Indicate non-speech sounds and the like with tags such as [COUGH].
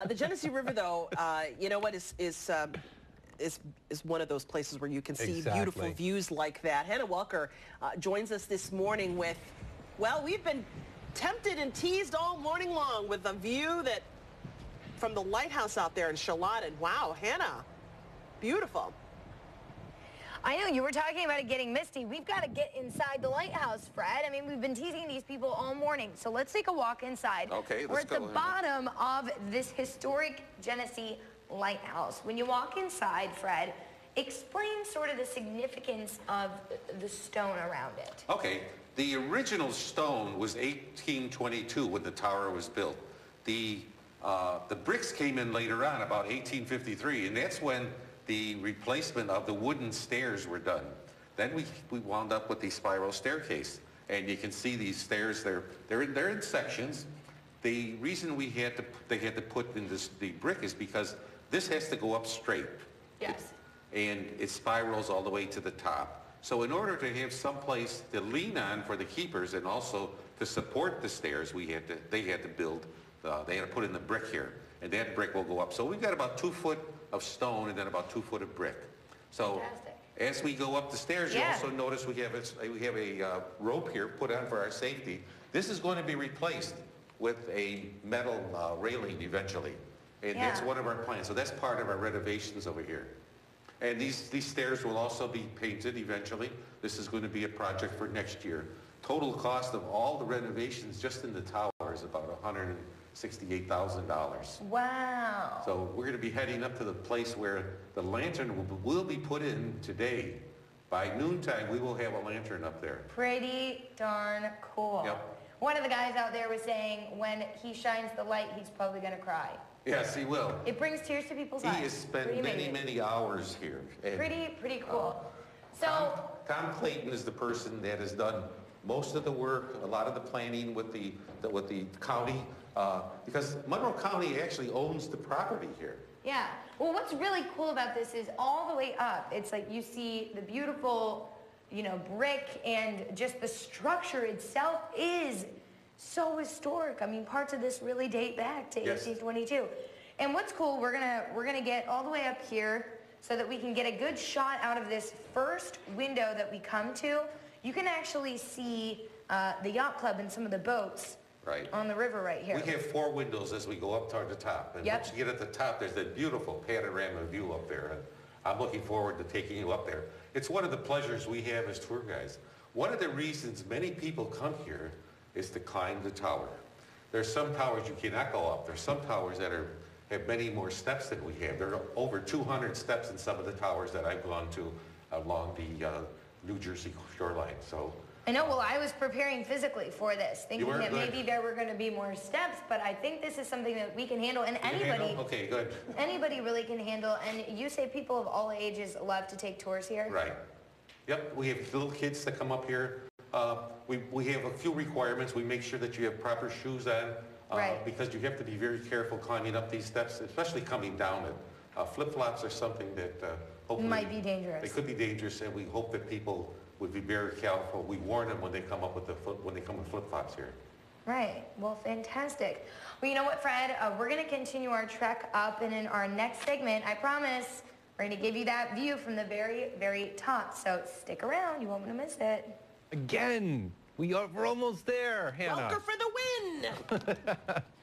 Uh, the Genesee River, though, uh, you know what is is um, is is one of those places where you can see Exactly. beautiful views like that. Hannah Welker uh, joins us this morning with, well, we've been tempted and teased all morning long with a view that from the lighthouse out there in Charlotte. And wow, Hannah, beautiful. I know you were talking about it getting misty. We've got to get inside the lighthouse, Fred. I mean, we've been teasing these people all morning. So let's take a walk inside. Okay, We're at the go. bottom of this historic Genesee lighthouse. When you walk inside, Fred, explain sort of the significance of the stone around it. Okay, the original stone was 1822 when the tower was built. The, uh, the bricks came in later on, about 1853, and that's when the replacement of the wooden stairs were done. Then we, we wound up with the spiral staircase. And you can see these stairs, they're, they're, in, they're in sections. The reason we had to, they had to put in this, the brick is because this has to go up straight. Yes. and it spirals all the way to the top. So in order to have some place to lean on for the keepers and also to support the stairs, we had to, they had to build, uh, they had to put in the brick here, and that brick will go up. So we've got about two foot of stone and then about two foot of brick. So Fantastic. as we go up the stairs, you also notice we have, a- we have a uh, rope here put on for our safety. This is going to be replaced with a metal uh, railing eventually. And that's one of our plans. So that's part of our renovations over here. And these, these stairs will also be painted eventually. This is going to be a project for next year. Total cost of all the renovations just in the tower is about $168,000. Wow. So we're going to be heading up to the place where the lantern will, will be put in today. By noontime, we will have a lantern up there. Pretty darn cool. Yep. One of the guys out there was saying when he shines the light, he's probably going to cry. Yes, he will. It brings tears to people's He eyes. He has spent Pretty many, amazing. many hours here. And Pretty, pretty cool. Uh, Tom, So, Tom Clayton is the person that has done most of the work, a lot of the planning with the, the- with the county, uh, because Monroe County actually owns the property here. yeah. Well, what's really cool about this is all the way up, it's like you see the beautiful, you know, brick and just the structure itself is so historic. I mean, parts of this really date back to Yes. 1822. And what's cool, we're gonna we're gonna get all the way up here so that we can get a good shot out of this first window that we come to. You can actually see uh, the yacht club and some of the boats Right. on the river right here. We have four windows as we go up toward the top. And Yep. once you get at the top, there's that beautiful panorama view up there. And I'm looking forward to taking you up there. It's one of the pleasures we have as tour guides. One of the reasons many people come here is to climb the tower. There's some towers you cannot go up. There's some towers that are, have many more steps than we have. There are over 200 steps in some of the towers that I've gone to along the uh, New Jersey shoreline. So I know, well, I was preparing physically for this, thinking were? that Good. maybe there were going to be more steps, but I think this is something that we can handle, and you can handle- anybody, Okay, good. anybody really can handle. And you say people of all ages love to take tours here? Right. Yep, we have little kids that come up here. Uh, We, we have a few requirements. We make sure that you have proper shoes on. uh, Right. Because you have to be very careful climbing up these steps, especially coming down it. Uh, Flip-flops are something that uh, hopefully... Might be dangerous. They could be dangerous, and we hope that people would be very careful. We warn them when they come up with the, flip- when they come with flip-flops here. Right. Well, fantastic. Well, you know what, Fred? Uh, we're going to continue our trek up, and in our next segment, I promise, we're going to give you that view from the very, very top. So stick around. You won't want to miss it. Again, we are, we're almost there, Hannah. Welker for the win. [LAUGHS]